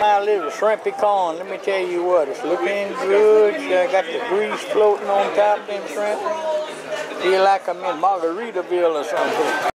my little shrimpy corn. Let me tell you what, it's looking good. I got the grease floating on top of them shrimp. Feel like I'm in Margaritaville or something.